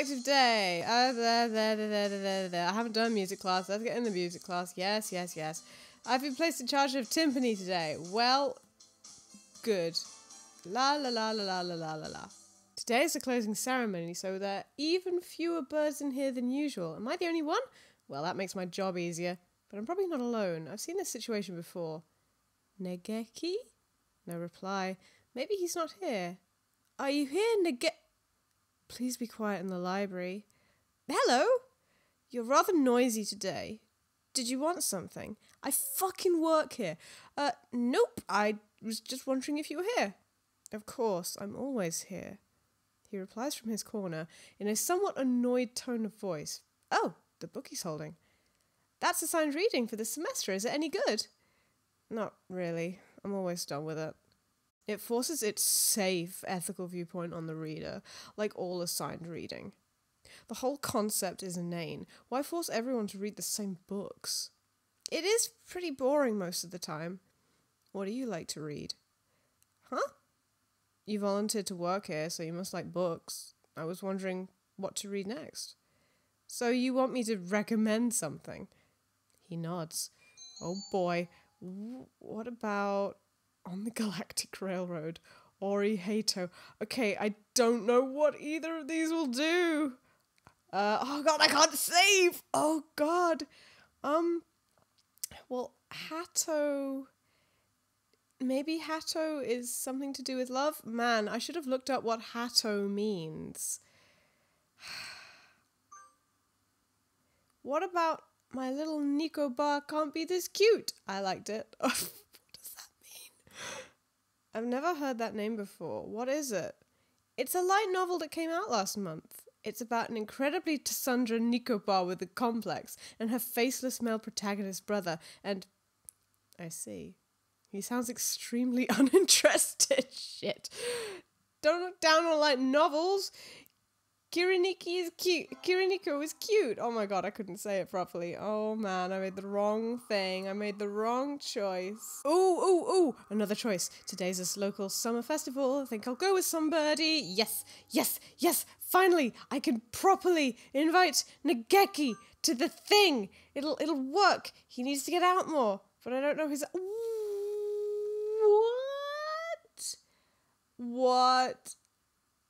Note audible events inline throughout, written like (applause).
elective day. Uh, da, da, da. I haven't done music class. Let's get in the music class. Yes, yes, yes. I've been placed in charge of timpani today. Well, good. La la la la la la la la la. Today is the closing ceremony, so there are even fewer birds in here than usual. Am I the only one? Well, that makes my job easier. But I'm probably not alone. I've seen this situation before. Nageki? No reply. Maybe he's not here. Are you here, Nege? Please be quiet in the library. Hello? You're rather noisy today. Did you want something? I fucking work here. Uh, nope. I was just wondering if you were here. Of course, I'm always here. He replies from his corner in a somewhat annoyed tone of voice. Oh, the book he's holding. That's assigned reading for the semester. Is it any good? Not really. I'm always done with it. It forces its safe, ethical viewpoint on the reader, like all assigned reading. The whole concept is inane. Why force everyone to read the same books? It is pretty boring most of the time. What do you like to read? Huh? You volunteered to work here, so you must like books. I was wondering what to read next. So you want me to recommend something? He nods. Oh boy. What about on the Galactic Railroad? Ori Hato. Okay, I don't know what either of these will do. Uh, oh god, I can't save. Oh god. Um. Well, Hato. Maybe Hato is something to do with love. Man, I should have looked up what Hato means. (sighs) what about my little Nicobar can't be this cute? I liked it. (laughs) what does that mean? I've never heard that name before. What is it? It's a light novel that came out last month. It's about an incredibly tsundere Nicobar with a complex and her faceless male protagonist brother, and I see. He sounds extremely (laughs) uninterested. (laughs) Shit. Don't look down on light novels. Kiriniki is cute. Kiriniko is cute. Oh my god, I couldn't say it properly. Oh man, I made the wrong thing. I made the wrong choice. Ooh, ooh, ooh. Another choice. Today's this local summer festival. I think I'll go with somebody. Yes, yes, yes. Finally, I can properly invite Nageki to the thing. It'll it'll work. He needs to get out more, but I don't know his. What? What?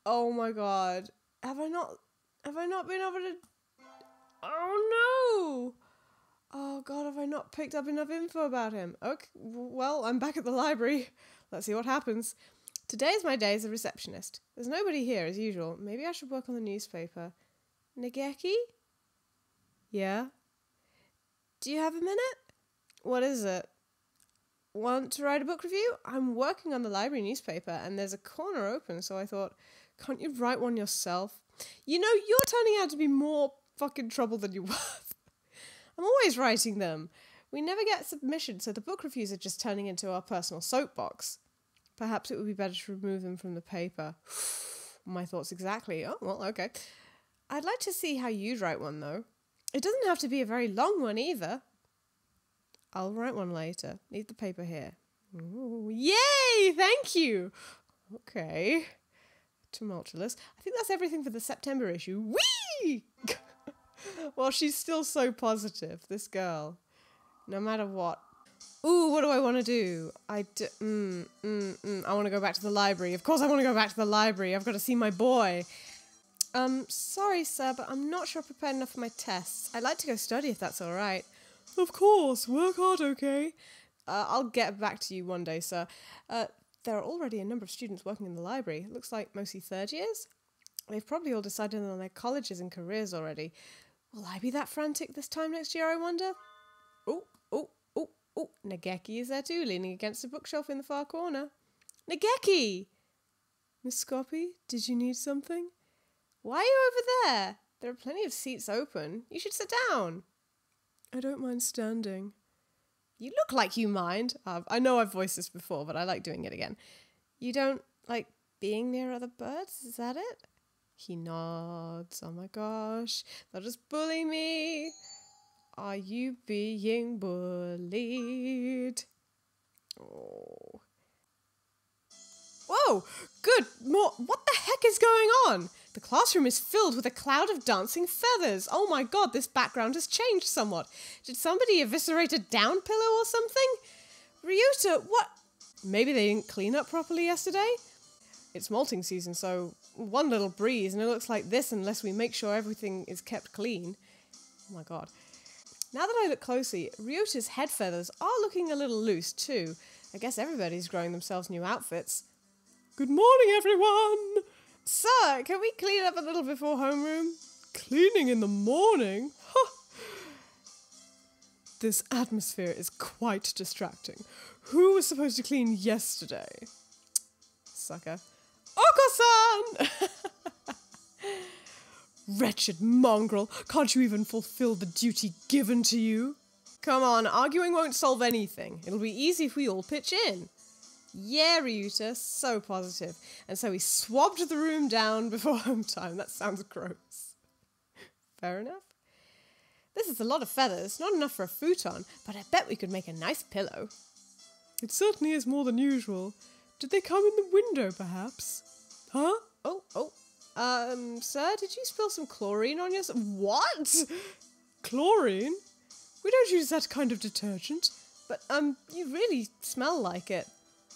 Oh my god have I not have I not been able to Oh no! Oh god, have I not picked up enough info about him? Okay, well, I'm back at the library. Let's see what happens. Today's my day as a receptionist. There's nobody here as usual. Maybe I should work on the newspaper. Nageki? Yeah? Do you have a minute? What is it? Want to write a book review? I'm working on the library newspaper and there's a corner open, so I thought can't you write one yourself? You know, you're turning out to be more fucking trouble than you're (laughs) worth. I'm always writing them. We never get submissions, so the book reviews are just turning into our personal soapbox. Perhaps it would be better to remove them from the paper. (sighs) My thoughts exactly. Oh, well, okay. I'd like to see how you'd write one, though. It doesn't have to be a very long one either. I'll write one later. Leave the paper here. Ooh, yay! Thank you! Okay tumultuous. I think that's everything for the September issue. Whee! (laughs) well, she's still so positive, this girl. No matter what. Ooh, what do I want to do? I do, mm, mm, mm. I want to go back to the library. Of course I want to go back to the library. I've got to see my boy. Um, sorry, sir, but I'm not sure I'm prepared enough for my tests. I'd like to go study if that's all right. Of course. Work hard, okay? Uh, I'll get back to you one day, sir. Uh, there are already a number of students working in the library. It looks like mostly third years. They've probably all decided on their colleges and careers already. Will I be that frantic this time next year, I wonder? Oh, oh, oh, oh, Nageki is there too, leaning against a bookshelf in the far corner. Nageki! Miss Scoppie, did you need something? Why are you over there? There are plenty of seats open. You should sit down. I don't mind standing. You look like you mind. Uh, I know I've voiced this before, but I like doing it again. You don't like being near other birds? Is that it? He nods. Oh my gosh. They'll just bully me. Are you being bullied? Oh. Whoa! Good. More. What the heck is going on? The classroom is filled with a cloud of dancing feathers. Oh my god, this background has changed somewhat. Did somebody eviscerate a down pillow or something? Ryuta, what? Maybe they didn't clean up properly yesterday? It's molting season, so one little breeze and it looks like this unless we make sure everything is kept clean. Oh my god. Now that I look closely, Ryuta's head feathers are looking a little loose too. I guess everybody's growing themselves new outfits. Good morning, everyone! Sir, can we clean up a little before homeroom? Cleaning in the morning? This atmosphere is quite distracting. Who was supposed to clean yesterday? Sucker. Oko-san! (laughs) Wretched mongrel, can't you even fulfill the duty given to you? Come on, arguing won't solve anything. It'll be easy if we all pitch in. Yeah, Ryuta, so positive. And so he swabbed the room down before (laughs) home time. That sounds gross. Fair enough. This is a lot of feathers, not enough for a futon, but I bet we could make a nice pillow. It certainly is more than usual. Did they come in the window, perhaps? Huh? Oh, oh. Um, sir, did you spill some chlorine on yourself? What? (laughs) Chlorine? We don't use that kind of detergent. But, um, you really smell like it.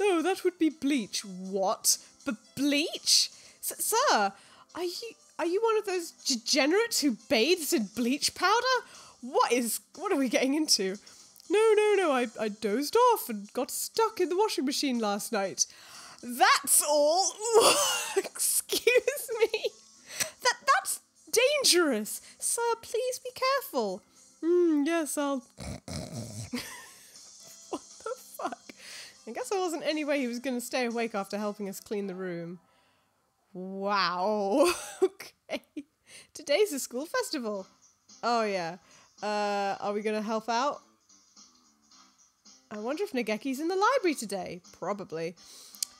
No, that would be bleach. What? But bleach? S- sir, are you are you one of those degenerates who bathes in bleach powder? What is what are we getting into? No, no, no, I, I dozed off and got stuck in the washing machine last night. That's all. (laughs) Excuse me. That that's dangerous. Sir, please be careful. Mm, yes, I'll. what the fuck? I guess there wasn't any way he was going to stay awake after helping us clean the room. Wow. (laughs) okay. Today's a school festival. Oh, yeah. Uh, are we going to help out? I wonder if Nageki's in the library today. Probably.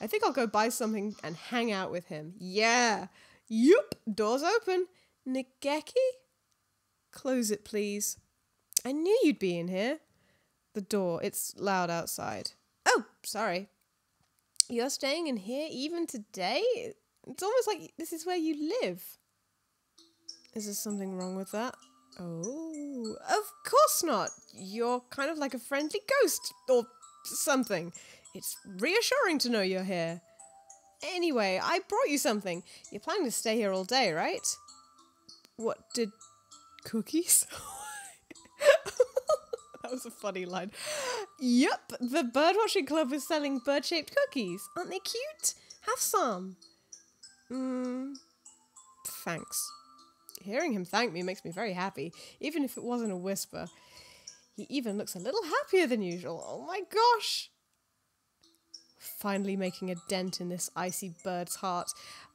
I think I'll go buy something and hang out with him. Yeah. Yup. Door's open. Nageki? Close it, please. I knew you'd be in here. The door. It's loud outside. Sorry. You're staying in here even today? It's almost like this is where you live. Is there something wrong with that? Oh, of course not. You're kind of like a friendly ghost or something. It's reassuring to know you're here. Anyway, I brought you something. You're planning to stay here all day, right? What did cookies? (laughs) was a funny line. Yep, the birdwatching club is selling bird-shaped cookies. Aren't they cute? Have some. Mmm. Thanks. Hearing him thank me makes me very happy, even if it wasn't a whisper. He even looks a little happier than usual. Oh my gosh! Finally making a dent in this icy bird's heart.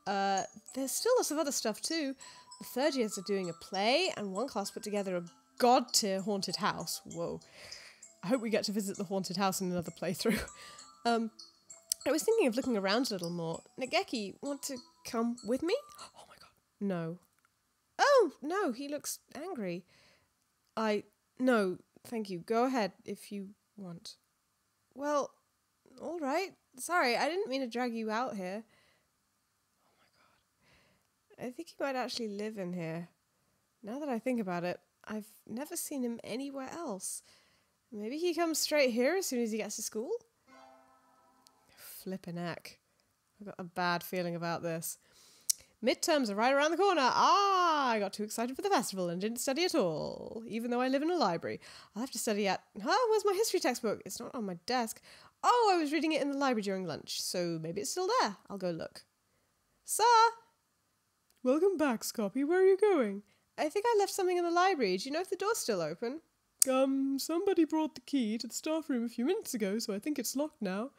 Uh, there's still lots of other stuff too. The third years are doing a play, and one class put together a god tier haunted house. Whoa. I hope we get to visit the haunted house in another playthrough. (laughs) Um, I was thinking of looking around a little more. Nageki, want to come with me? Oh my god. No. Oh, no, he looks angry. I. No, thank you. Go ahead if you want. Well, all right. Sorry, I didn't mean to drag you out here. Oh my god. I think he might actually live in here. Now that I think about it, I've never seen him anywhere else. Maybe he comes straight here as soon as he gets to school? Flippin' heck. I've got a bad feeling about this. Midterms are right around the corner. Ah, I got too excited for the festival and didn't study at all, even though I live in a library. I'll have to study at. Huh? Where's my history textbook? It's not on my desk. Oh, I was reading it in the library during lunch, so maybe it's still there. I'll go look. Sir! Welcome back, Scoppie. Where are you going? I think I left something in the library. Do you know if the door's still open? Um, somebody brought the key to the staff room a few minutes ago, so I think it's locked now.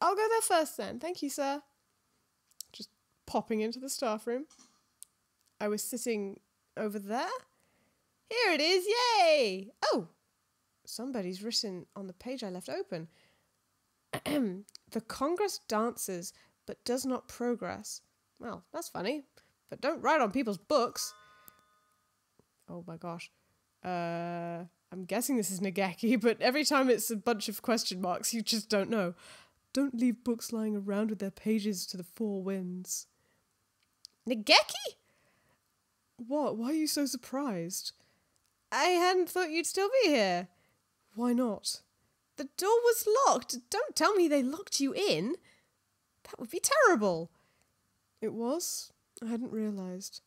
I'll go there first then. Thank you, sir. Just popping into the staff room. I was sitting over there. Here it is, yay! Oh, somebody's written on the page I left open. (clears throat) the Congress dances but does not progress. Well, that's funny, but don't write on people's books. Oh my gosh. Uh, I'm guessing this is Nageki, (laughs) but every time it's a bunch of question marks, you just don't know. Don't leave books lying around with their pages to the four winds. Nageki? What? Why are you so surprised? I hadn't thought you'd still be here. Why not? The door was locked. Don't tell me they locked you in. That would be terrible. It was? I hadn't realised.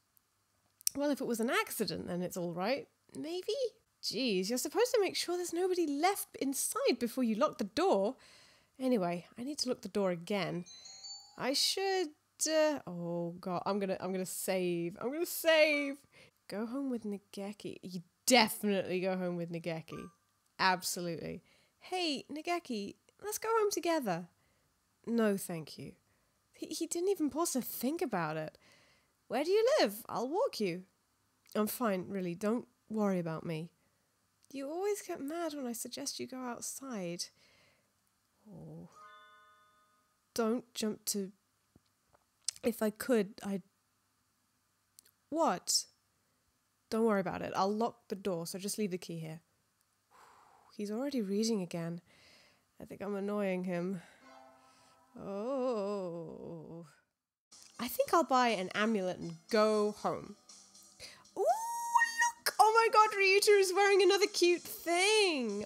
Well, if it was an accident, then it's all right. Maybe? Geez, you're supposed to make sure there's nobody left inside before you lock the door. Anyway, I need to lock the door again. I should. Uh, oh god, I'm gonna. I'm gonna save. I'm gonna save. Go home with Nageki. You definitely go home with Nageki. Absolutely. Hey, Nageki, let's go home together. No, thank you. He, he didn't even pause to think about it. Where do you live? I'll walk you. I'm fine, really. Don't worry about me. You always get mad when I suggest you go outside. Oh. Don't jump to. If I could, I'd. What? Don't worry about it. I'll lock the door, so just leave the key here. (sighs) He's already reading again. I think I'm annoying him. Oh. I think I'll buy an amulet and go home. Ooh, look! Oh my god, Ryuta is wearing another cute thing!